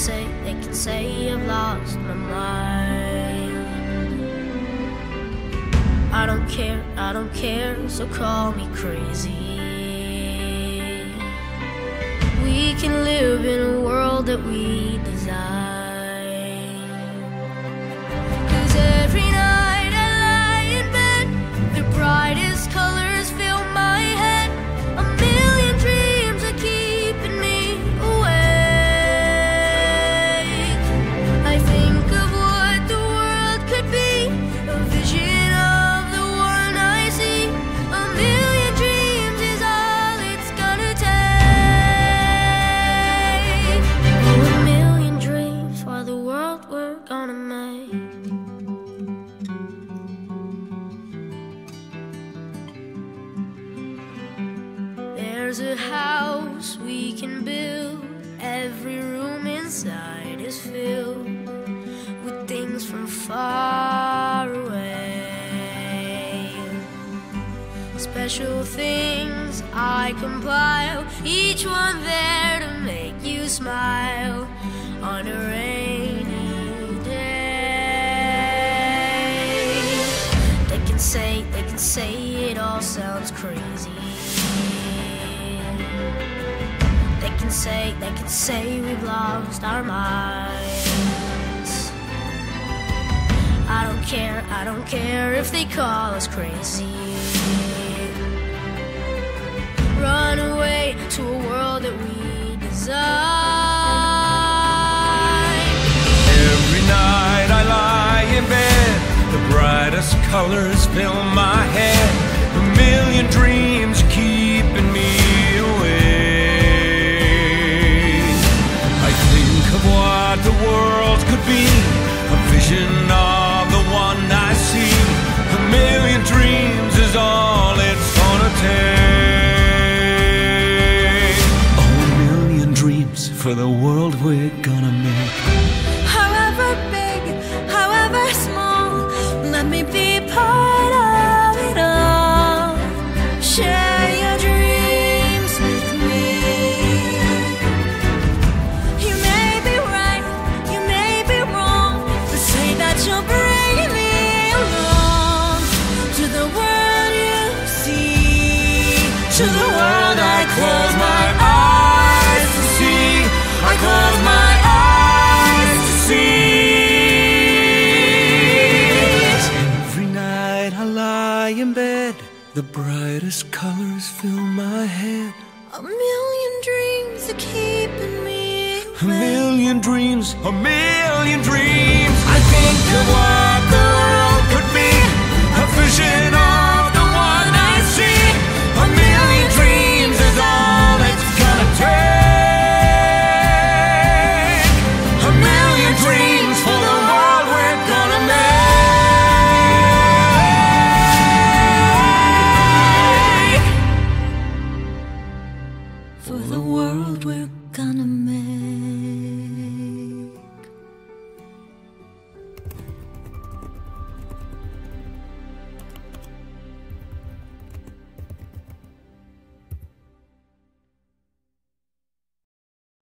Say, they can say I've lost my mind. I don't care, I don't care, so call me crazy. We can live in a world that we world we're gonna make. There's a house we can build. Every room inside is filled with things from far away. Special things I compile, each one say, it all sounds crazy. They can say, they can say we've lost our minds. I don't care, I don't care if they call us crazy. Run away to a world that we design. Brightest colors fill my head. A million dreams keeping me awake. I think of what the world could be, a vision of the one I see. A million dreams is all it's gonna take. A million dreams for the world we're gonna make. However big, me be part the brightest colors fill my head. A million dreams are keeping me Awake. A million dreams, a million dreams. I think of what world we're gonna make.